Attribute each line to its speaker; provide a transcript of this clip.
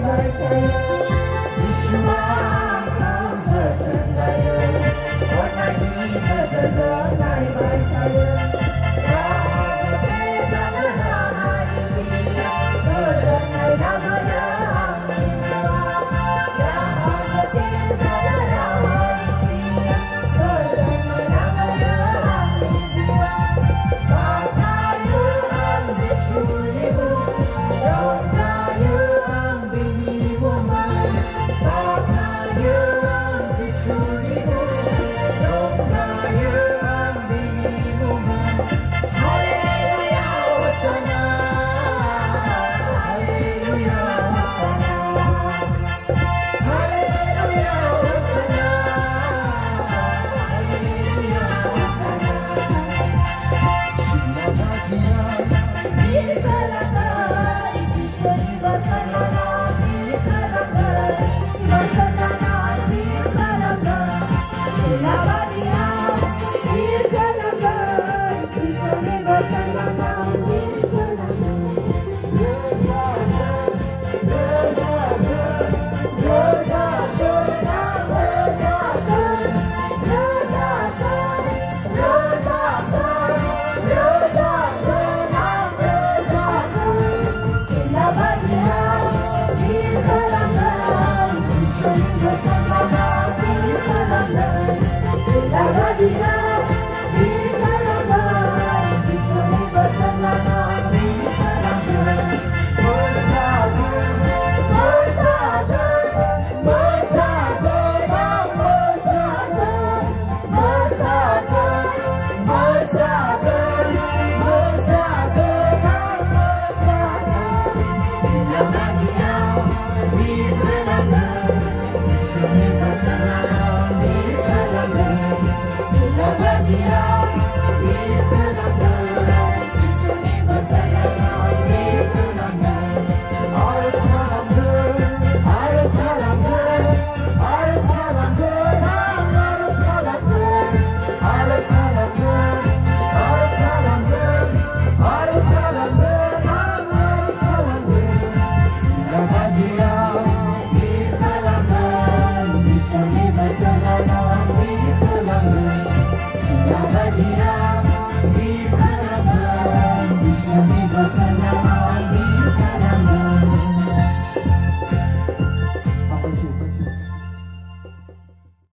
Speaker 1: Masa Maria.